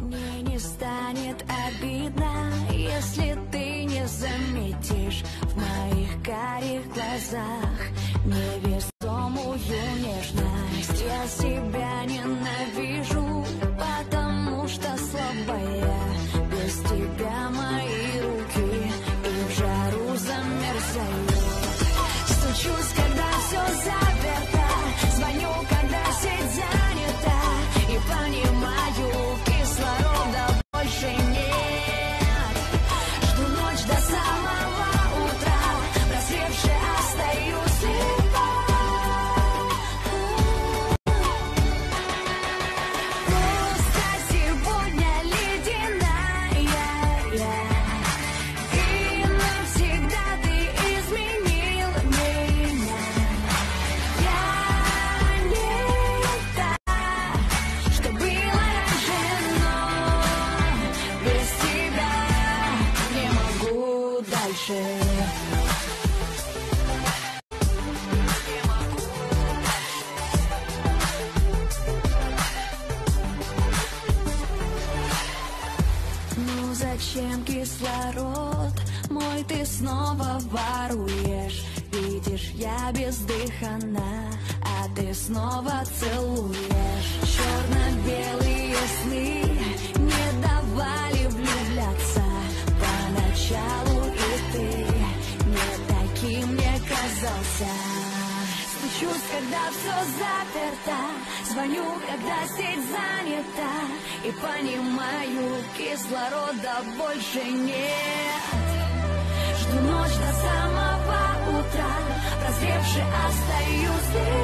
Мне не станет обидно, если ты не заметишь В моих карих глазах невесомую нежность Я себя ненавижу, потому что слабая. Без тебя мои руки и в жару замерзают Стучусь, дальше. Ну зачем кислород мой ты снова воруешь? Видишь, я бездыханна, а ты снова целуешь. Черно-белые мне казался. Стучусь, когда все заперто. Звоню, когда сеть занята. И понимаю, кислорода больше нет. Жду ночь до самого утра. Прозревши остаюсь